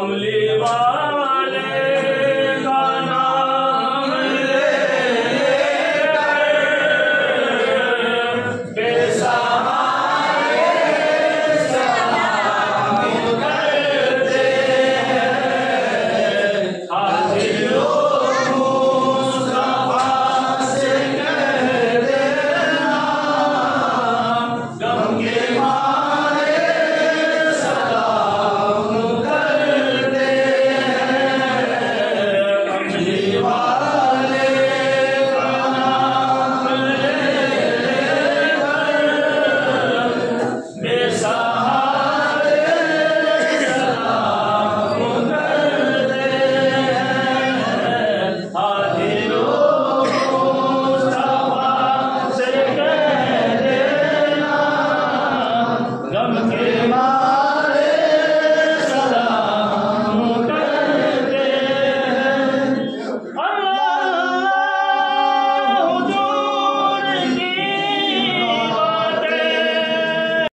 Come live on.